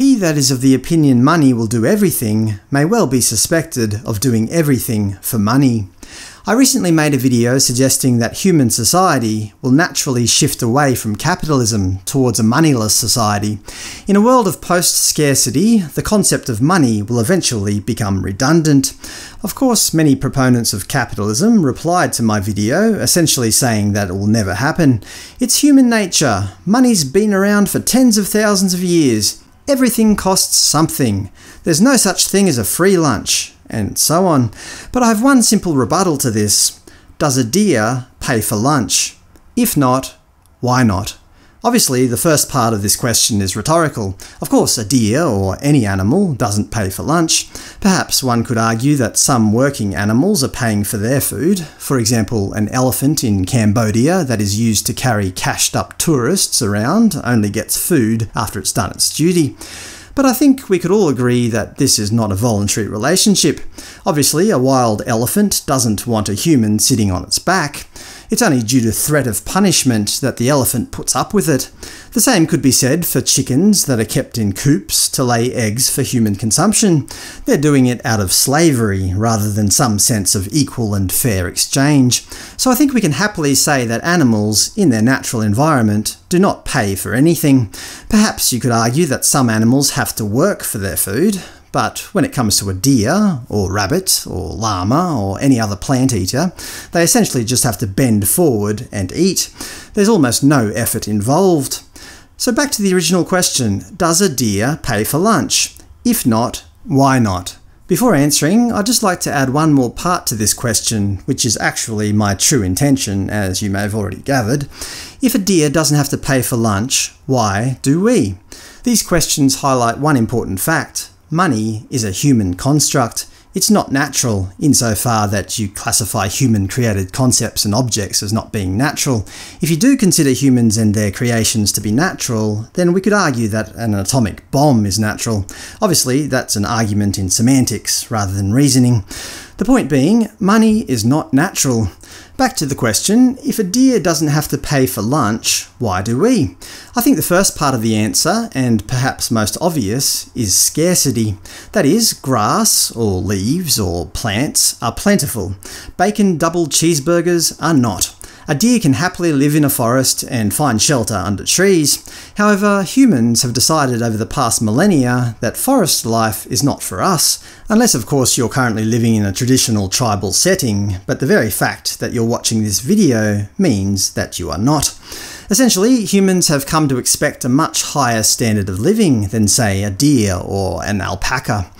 He that is of the opinion money will do everything may well be suspected of doing everything for money. I recently made a video suggesting that human society will naturally shift away from capitalism towards a moneyless society. In a world of post-scarcity, the concept of money will eventually become redundant. Of course, many proponents of capitalism replied to my video, essentially saying that it will never happen. It's human nature. Money's been around for tens of thousands of years. Everything costs something. There's no such thing as a free lunch and so on. But I have one simple rebuttal to this. Does a deer pay for lunch? If not, why not? Obviously, the first part of this question is rhetorical. Of course, a deer, or any animal, doesn't pay for lunch. Perhaps one could argue that some working animals are paying for their food. For example, an elephant in Cambodia that is used to carry cashed-up tourists around only gets food after it's done its duty. But I think we could all agree that this is not a voluntary relationship. Obviously, a wild elephant doesn't want a human sitting on its back. It's only due to threat of punishment that the elephant puts up with it. The same could be said for chickens that are kept in coops to lay eggs for human consumption. They're doing it out of slavery, rather than some sense of equal and fair exchange. So I think we can happily say that animals, in their natural environment, do not pay for anything. Perhaps you could argue that some animals have to work for their food, but when it comes to a deer, or rabbit, or llama, or any other plant eater, they essentially just have to bend forward and eat. There's almost no effort involved. So back to the original question, does a deer pay for lunch? If not, why not? Before answering, I'd just like to add one more part to this question, which is actually my true intention, as you may have already gathered. If a deer doesn't have to pay for lunch, why do we? These questions highlight one important fact. Money is a human construct. It's not natural, insofar that you classify human-created concepts and objects as not being natural. If you do consider humans and their creations to be natural, then we could argue that an atomic bomb is natural. Obviously, that's an argument in semantics rather than reasoning. The point being, money is not natural. Back to the question, if a deer doesn't have to pay for lunch, why do we? I think the first part of the answer, and perhaps most obvious, is scarcity. That is, grass, or leaves, or plants are plentiful. Bacon double cheeseburgers are not. A deer can happily live in a forest and find shelter under trees. However, humans have decided over the past millennia that forest life is not for us, unless of course you're currently living in a traditional tribal setting, but the very fact that you're watching this video means that you are not. Essentially, humans have come to expect a much higher standard of living than, say, a deer or an alpaca.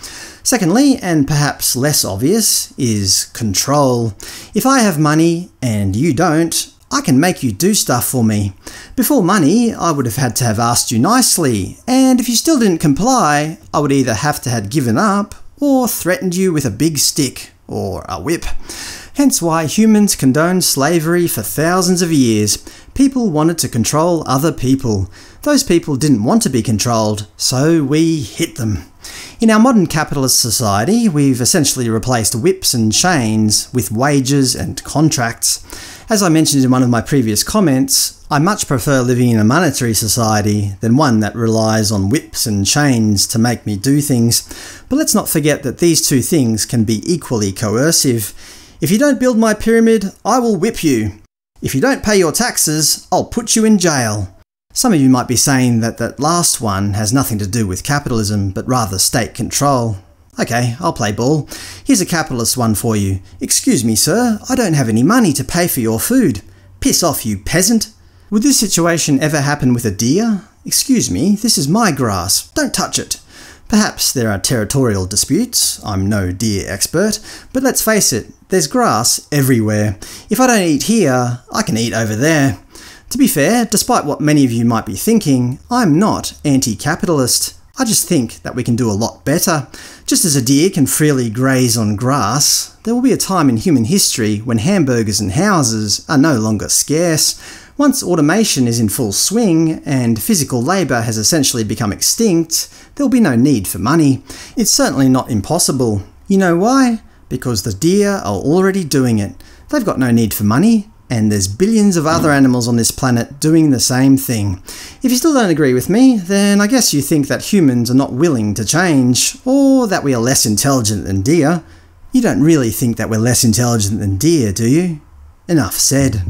Secondly, and perhaps less obvious, is control. If I have money and you don't, I can make you do stuff for me. Before money, I would have had to have asked you nicely, and if you still didn't comply, I would either have to have given up, or threatened you with a big stick, or a whip. Hence why humans condoned slavery for thousands of years. People wanted to control other people. Those people didn't want to be controlled, so we hit them. In our modern capitalist society, we've essentially replaced whips and chains with wages and contracts. As I mentioned in one of my previous comments, I much prefer living in a monetary society than one that relies on whips and chains to make me do things. But let's not forget that these two things can be equally coercive. If you don't build my pyramid, I will whip you. If you don't pay your taxes, I'll put you in jail. Some of you might be saying that that last one has nothing to do with capitalism, but rather state control. Okay, I'll play ball. Here's a capitalist one for you. Excuse me, sir, I don't have any money to pay for your food. Piss off, you peasant. Would this situation ever happen with a deer? Excuse me, this is my grass. Don't touch it. Perhaps there are territorial disputes, I'm no deer expert, but let's face it, there's grass everywhere. If I don't eat here, I can eat over there. To be fair, despite what many of you might be thinking, I'm not anti-capitalist. I just think that we can do a lot better. Just as a deer can freely graze on grass, there will be a time in human history when hamburgers and houses are no longer scarce. Once automation is in full swing, and physical labour has essentially become extinct, there will be no need for money. It's certainly not impossible. You know why? Because the deer are already doing it. They've got no need for money, and there's billions of other animals on this planet doing the same thing. If you still don't agree with me, then I guess you think that humans are not willing to change, or that we are less intelligent than deer. You don't really think that we're less intelligent than deer, do you? Enough said.